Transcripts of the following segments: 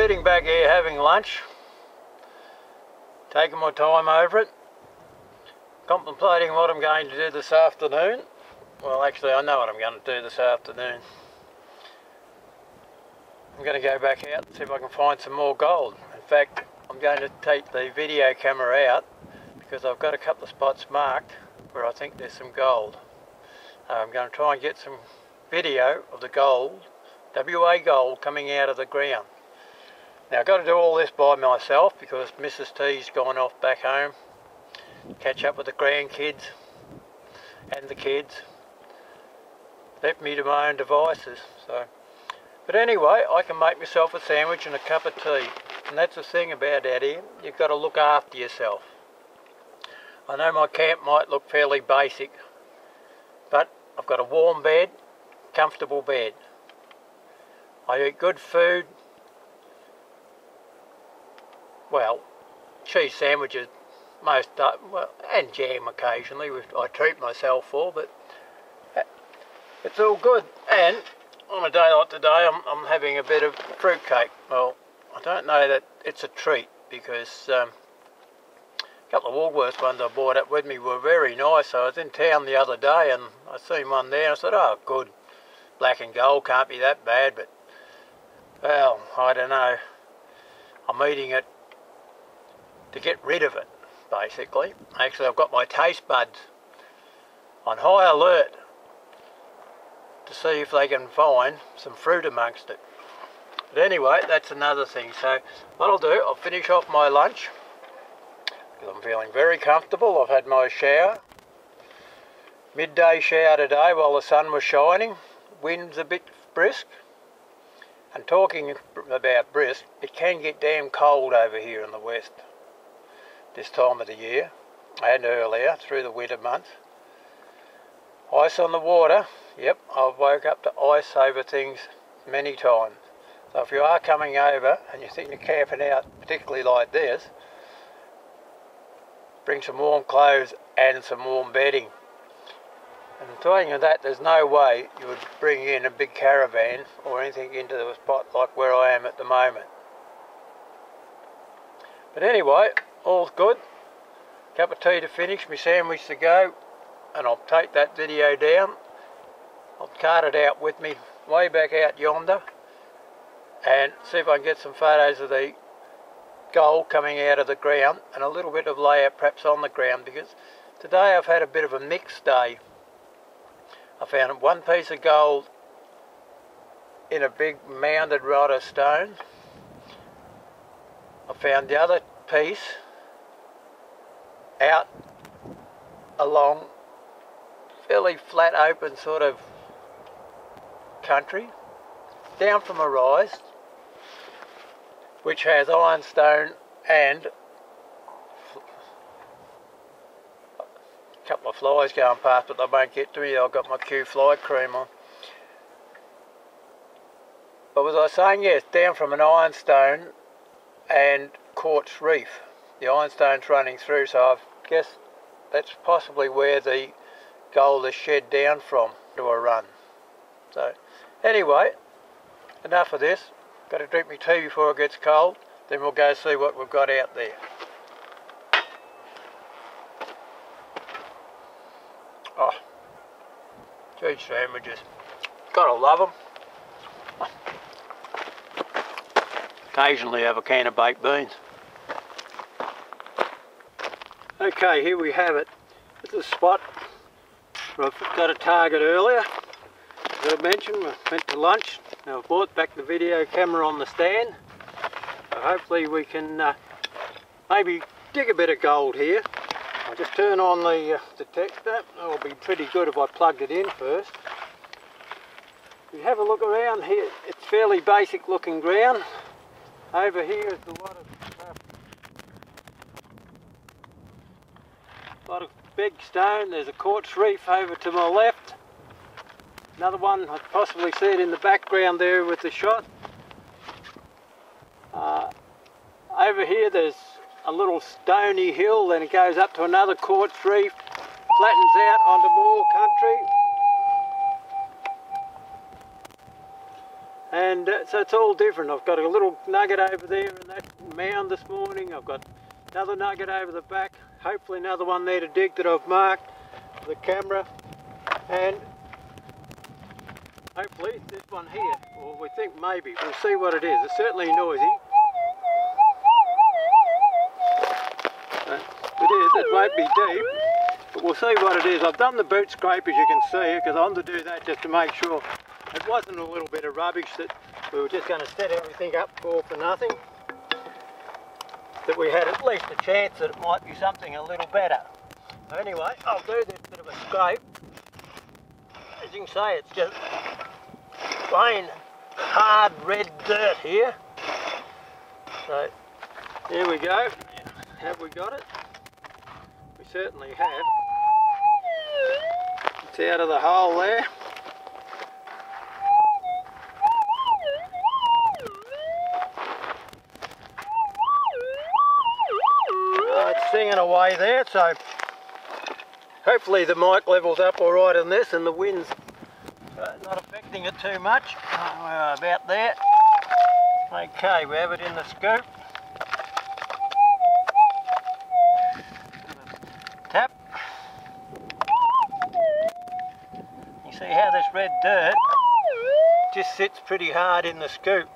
Sitting back here having lunch, taking my time over it, contemplating what I'm going to do this afternoon. Well, actually, I know what I'm going to do this afternoon. I'm going to go back out and see if I can find some more gold. In fact, I'm going to take the video camera out because I've got a couple of spots marked where I think there's some gold. Uh, I'm going to try and get some video of the gold, WA gold, coming out of the ground. Now I've got to do all this by myself because Mrs T's gone off back home, to catch up with the grandkids and the kids. Left me to my own devices. So, But anyway, I can make myself a sandwich and a cup of tea. And that's the thing about that here, you've got to look after yourself. I know my camp might look fairly basic, but I've got a warm bed, comfortable bed. I eat good food, well, cheese sandwiches most, uh, well, and jam occasionally, which I treat myself for, but uh, it's all good. And on a day like today, I'm, I'm having a bit of fruit cake. Well, I don't know that it's a treat because um, a couple of Woolworths ones I bought up with me were very nice. I was in town the other day and I seen one there and I said, oh, good. Black and gold can't be that bad, but, well, I don't know. I'm eating it to get rid of it, basically. Actually, I've got my taste buds on high alert to see if they can find some fruit amongst it. But anyway, that's another thing. So what I'll do, I'll finish off my lunch because I'm feeling very comfortable. I've had my shower. Midday shower today while the sun was shining. Wind's a bit brisk. And talking about brisk, it can get damn cold over here in the west this time of the year and earlier through the winter months. Ice on the water, yep, I've woke up to ice over things many times. So if you are coming over and you're thinking of camping out, particularly like this, bring some warm clothes and some warm bedding. And telling you that, there's no way you would bring in a big caravan or anything into the spot like where I am at the moment. But anyway, all's good. Cup of tea to finish, my sandwich to go, and I'll take that video down. I'll cart it out with me way back out yonder and see if I can get some photos of the gold coming out of the ground and a little bit of layout perhaps on the ground because today I've had a bit of a mixed day. I found one piece of gold in a big mounded rod of stone. I found the other piece out along fairly flat open sort of country down from a rise which has ironstone and a couple of flies going past but they won't get to me. I've got my Q fly cream on. But was I saying? Yes down from an ironstone and quartz reef. The ironstone's running through so I guess that's possibly where the gold is shed down from to a run. So anyway enough of this. Got to drink my tea before it gets cold. Then we'll go see what we've got out there. Oh cheese sandwiches. Gotta love them occasionally have a can of baked beans Okay, here we have it. This is a spot where I've got a target earlier. As I mentioned, we went to lunch. Now I've brought back the video camera on the stand. So hopefully we can uh, maybe dig a bit of gold here. I'll just turn on the uh, detector. It'll be pretty good if I plugged it in first. If you have a look around here, it's fairly basic looking ground. Over here is a lot of lot of big stone. There's a quartz reef over to my left. Another one, I possibly see it in the background there with the shot. Uh, over here there's a little stony hill, then it goes up to another quartz reef, flattens out onto more country. And uh, so it's all different. I've got a little nugget over there in that mound this morning. I've got another nugget over the back. Hopefully another one there to dig that I've marked the camera. And hopefully this one here, or we think maybe. We'll see what it is. It's certainly noisy. Uh, it is, it won't be deep, but we'll see what it is. I've done the boot scrape as you can see, because I wanted to do that just to make sure it wasn't a little bit of rubbish that we were just going to set everything up for for nothing. That we had at least a chance that it might be something a little better. Anyway, I'll do this bit of a scrape. As you can see, it's just plain hard red dirt here. So, here we go. Have we got it? We certainly have. It's out of the hole there. Singing away there so hopefully the mic levels up all right on this and the wind's uh, not affecting it too much. Uh, about there okay we have it in the scoop. Tap. You see how this red dirt just sits pretty hard in the scoop.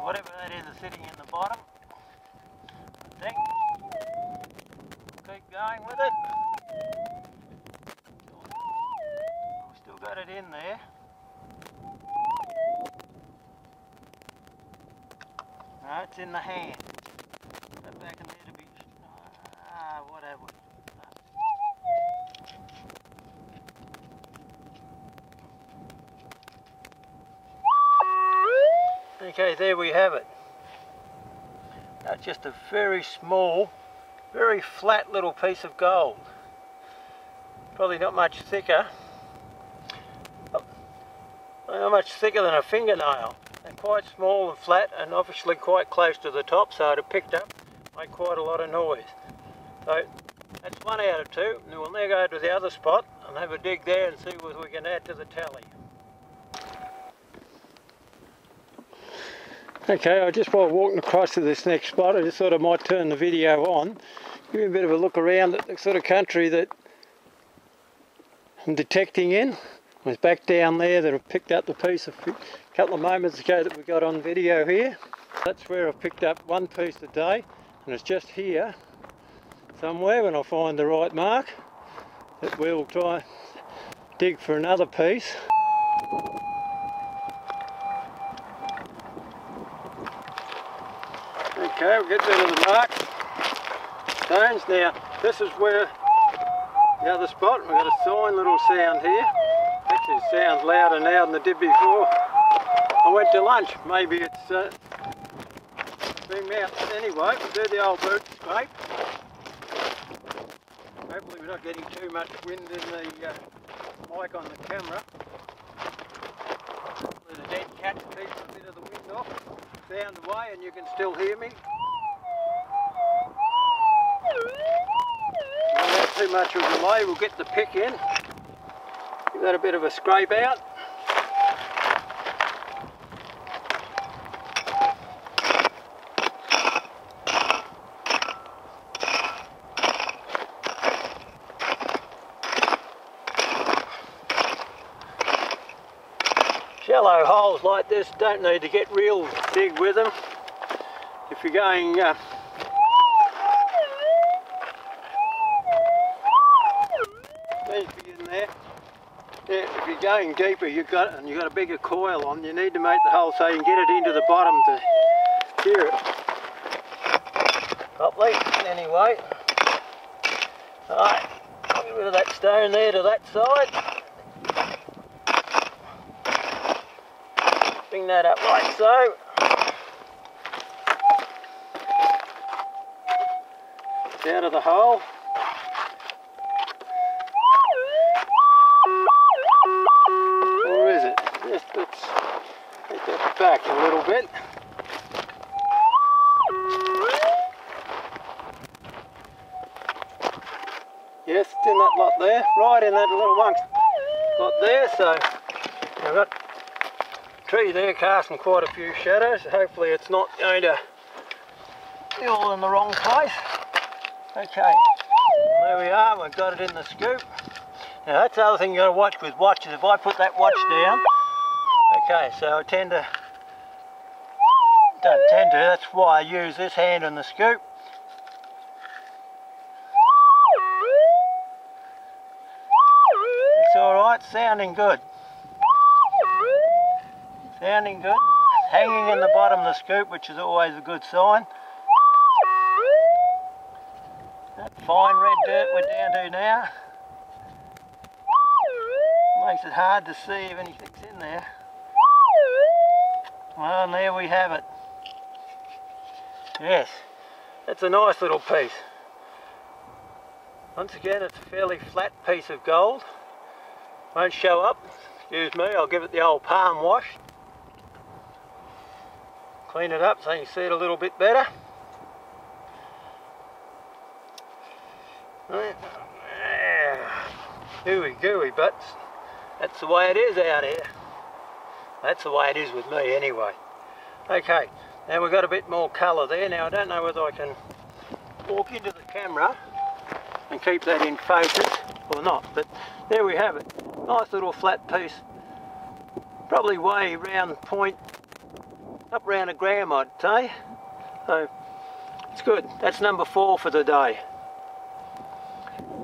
Whatever that is is sitting in the bottom think. Keep going with it. We've still got it in there. No, it's in the hand. Put back in there to be... Ah, what have we? Okay, there we have it. That's just a very small, very flat little piece of gold. Probably not much thicker. Not much thicker than a fingernail. They're quite small and flat and obviously quite close to the top so it picked up, made quite a lot of noise. So that's one out of two. And we'll now go to the other spot and have a dig there and see what we can add to the tally. Okay, I just while walking across to this next spot, I just thought I might turn the video on, give you a bit of a look around at the sort of country that I'm detecting in. I was back down there that I picked up the piece a couple of moments ago that we got on video here. That's where I've picked up one piece today, and it's just here somewhere when I find the right mark that we'll try dig for another piece. Okay, we'll get rid of the mark stones. Now, this is where the other spot, we've got a fine little sound here. It sounds louder now than it did before. I went to lunch. Maybe it's uh, been out. Anyway, we'll do the old boot scrape. Hopefully we're not getting too much wind in the uh, mic on the camera. Hopefully the dead cat keeps a bit of the wind off. Sound away and you can still hear me. Not too much of a delay, we'll get the pick in. Give that a bit of a scrape out. Shallow holes like this don't need to get real big with them. If you're going uh, there. If you're going deeper, you've got and you've got a bigger coil on. You need to make the hole so you can get it into the bottom to hear it. Properly, anyway. Alright, get rid of that stone there to that side. Bring that up like so. Out of the hole. Or is it? Just let's take that back a little bit. Yes, it's in that lot there, right in that little one lot there, so I've got tree there casting quite a few shadows. Hopefully it's not going to be all in the wrong place. Okay, there we are, we've got it in the scoop. Now that's the other thing you've got to watch with watches. If I put that watch down, okay, so I tend to, don't tend to, that's why I use this hand in the scoop. It's alright, sounding good. Sounding good. Hanging in the bottom of the scoop, which is always a good sign. That fine red dirt we're down to now. Makes it hard to see if anything's in there. Well, and there we have it. Yes, it's a nice little piece. Once again, it's a fairly flat piece of gold. Won't show up. Excuse me, I'll give it the old palm wash. Clean it up so you can see it a little bit better. Gooey gooey butts. That's the way it is out here. That's the way it is with me anyway. Okay, now we've got a bit more colour there. Now I don't know whether I can walk into the camera and keep that in focus or not, but there we have it. Nice little flat piece. Probably weigh round point, up around a gram I'd say. So it's good. That's number four for the day.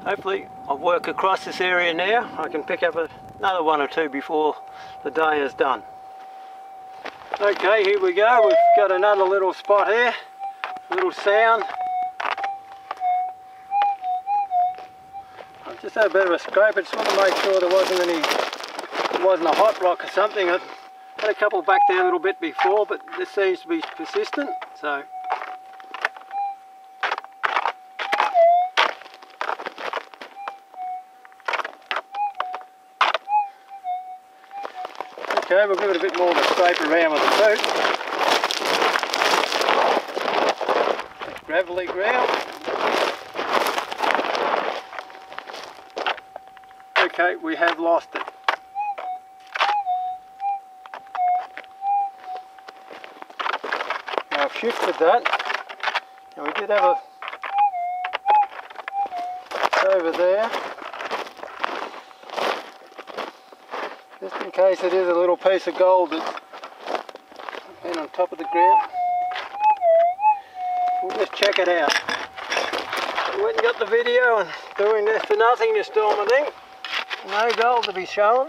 Hopefully I'll work across this area now. I can pick up another one or two before the day is done. Okay, here we go. We've got another little spot here. Little sound. I just had a bit of a scrape. I just want to make sure there wasn't any, there wasn't a hot rock or something. I've had a couple back there a little bit before, but this seems to be persistent. So Okay, we'll give it a bit more of a scrape around with the boot. Gravelly ground. Okay, we have lost it. Now I've shifted that, and we did have a over there. Just in case it is a little piece of gold that's been on top of the ground. We'll just check it out. We went and got the video and doing this for nothing this time I think. No gold to be shown.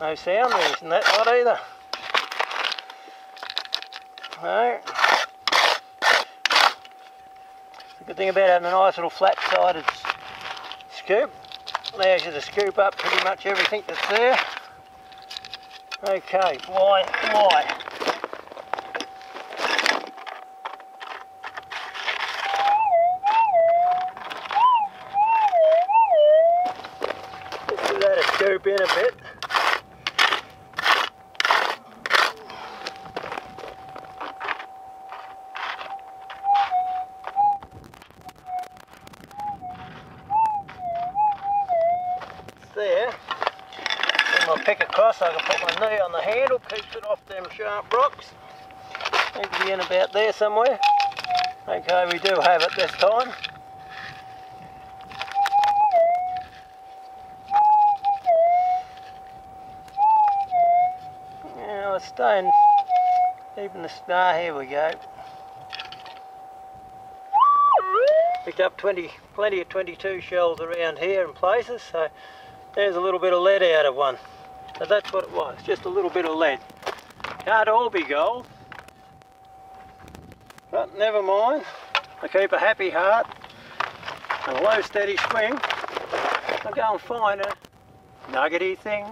No sound in that lot either. No. The good thing about having a nice little flat sided scoop allows you to scoop up pretty much everything that's there. Okay, why, why? Let it scoop in a bit. I can put my knee on the handle, keeps it off them sharp rocks. Need to be in about there somewhere. Okay, we do have it this time. Now it's staying, even the star, here we go. Picked up 20, plenty of 22 shells around here in places, so there's a little bit of lead out of one. So that's what it was, just a little bit of lead. Can't all be gold. But never mind. I keep a happy heart and a low steady swing. I'm going and find a nuggety thing